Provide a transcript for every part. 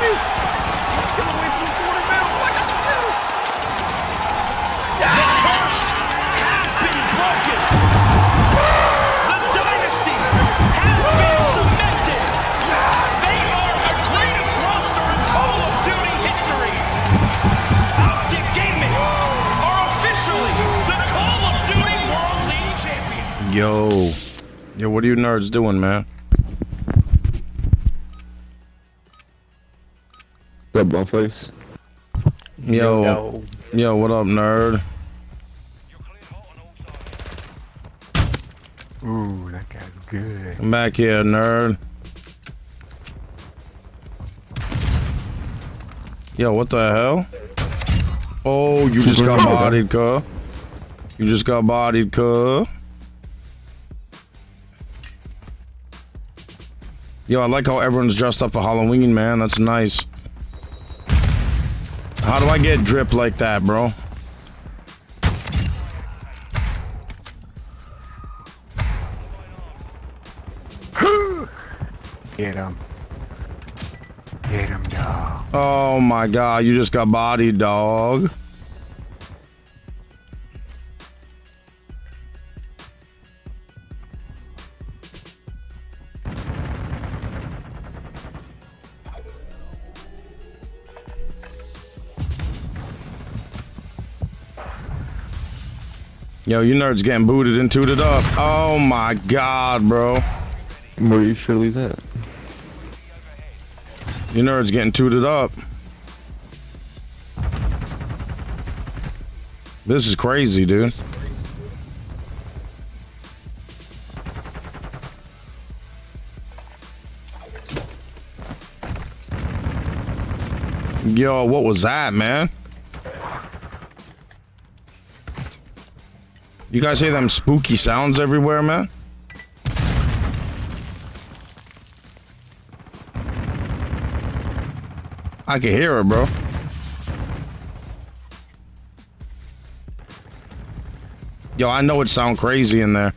me? Get away from the 40 man. Oh, I got the kill. The curse has been broken. The dynasty has been cemented. They are the greatest roster in Call of Duty history. Optic Gaming are officially the Call of Duty World League champions. Yo. Yo, what are you nerds doing, man? Up, Bumpface? Yo. Yo, what up, nerd? Ooh, that guy's good. I'm back here, nerd. Yo, what the hell? Oh, you just got bodied, cuh. You just got bodied, cuh. Yo, I like how everyone's dressed up for Halloween, man. That's nice. How do I get drip like that, bro? Get him. Get him, dog. Oh my god, you just got bodied, dog. Yo, you nerds getting booted and tooted up. Oh my god, bro. Where you sure leave that? You nerds getting tooted up. This is crazy, dude. Yo, what was that, man? You guys hear them spooky sounds everywhere, man? I can hear it, bro. Yo, I know it sound crazy in there.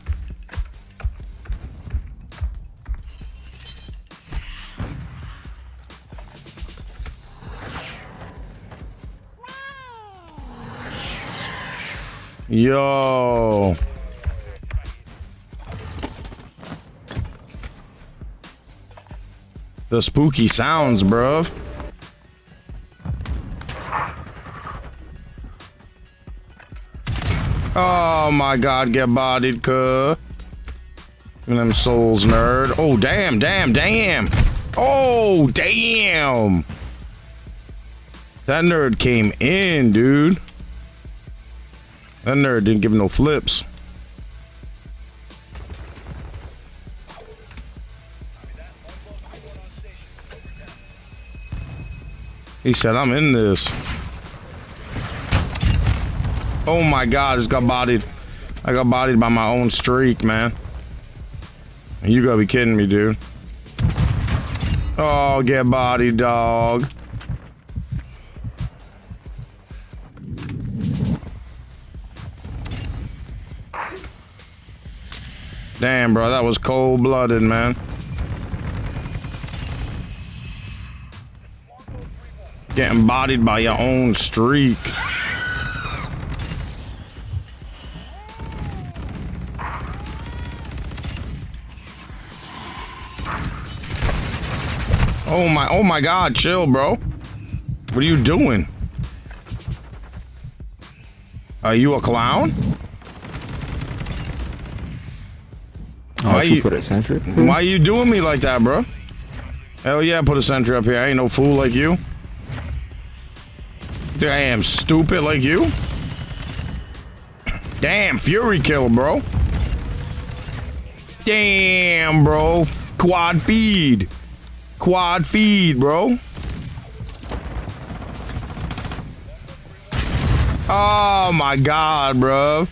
Yo. The spooky sounds, bruv. Oh my god, get bodied, cuh. At them souls, nerd. Oh, damn, damn, damn. Oh, damn. That nerd came in, dude. That nerd didn't give no flips. He said, I'm in this. Oh my god, I just got bodied. I got bodied by my own streak, man. You gotta be kidding me, dude. Oh, get bodied, dog. Damn, bro, that was cold-blooded, man. Getting bodied by your own streak. Oh my, oh my god, chill, bro. What are you doing? Are you a clown? Oh, Why you- put a sentry. Why you doing me like that, bro? Hell yeah, put a sentry up here. I ain't no fool like you. Think I am stupid like you? Damn, Fury kill, bro. Damn, bro. Quad feed. Quad feed, bro. Oh my god, bro.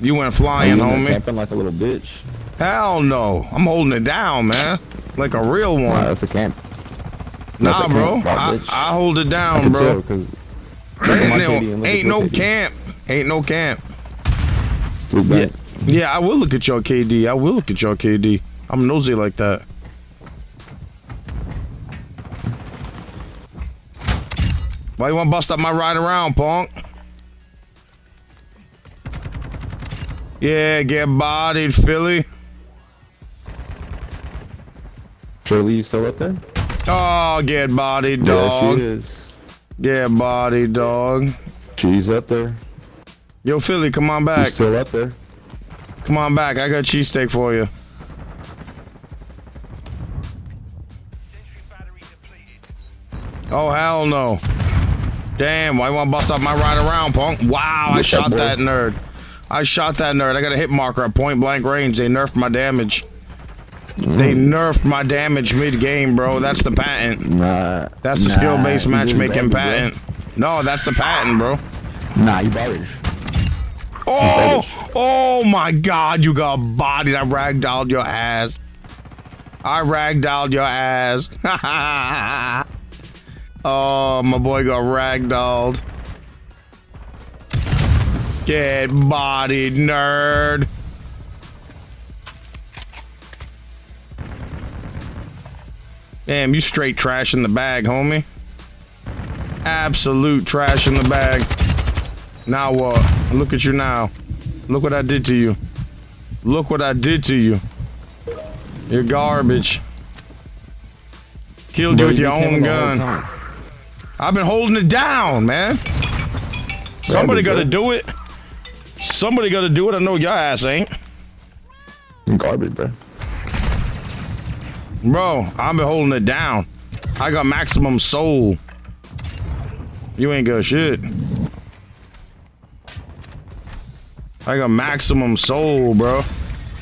You went flying, you homie. camping like a little bitch? Hell no. I'm holding it down, man. Like a real Nah, one. that's a camp. Nah, a bro. camp spot, I. I hold it down, bro. tell, Ain't, no, KD and look at ain't no KD. camp. Ain't no camp. Yeah. Yeah, I will look at your KD. I will look at your KD. I'm nosy like that. Why you wanna bust up my ride around, punk? Yeah, get bodied, Philly. Shirley, you still up there? Oh, get bodied, dog. she is. Get bodied, dog. She's up there. Yo, Philly, come on back. still up there. Come on back. I got cheesesteak for you. Oh, hell no. Damn, why you want to bust up my ride around, punk? Wow, I that shot boy. that nerd. I shot that nerd. I got a hit marker at point blank range. They nerfed my damage. They Mm. nerfed my damage mid game, bro. That's the patent. Nah. That's the nah, skill based matchmaking patent. No, that's the patent, bro. Nah, you garbage. Oh, oh my God! You got bodied. I ragdolled your ass. I ragdolled your ass. oh, my boy got ragdolled. Get bodied, nerd. Damn, you straight trash in the bag, homie. Absolute trash in the bag. Now what? Look at you now. Look what I did to you. Look what I did to you. You're garbage. Killed you with your been own camping the whole gun. I've been holding it down, man. Somebody got to do it. Somebody got to do it. I know your ass ain't. You garbage, bro. Bro, I've been holding it down. I got maximum soul. You ain't got shit. I got maximum soul, bro.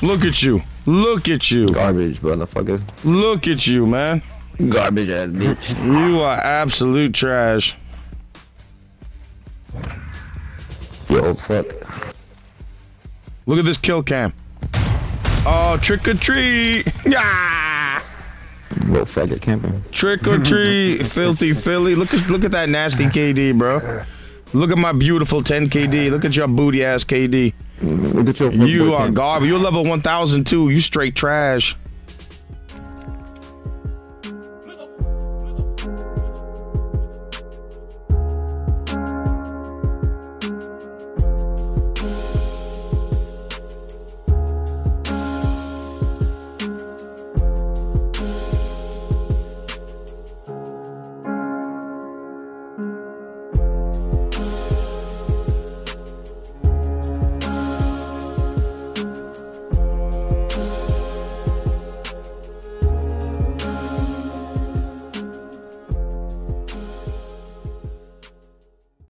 Look at you. Look at you. Garbage, motherfucker. Look at you, man. Garbage ass bitch. You are absolute trash. Yo, fuck. Look at this kill cam. Oh, trick or treat. Yeah. Little faggot camping. Trick or treat, filthy Philly. Look at look at that nasty KD, bro. Look at my beautiful 10 KD. Look at your booty ass KD. Look at your You are garbage. You're level 1002. You straight trash.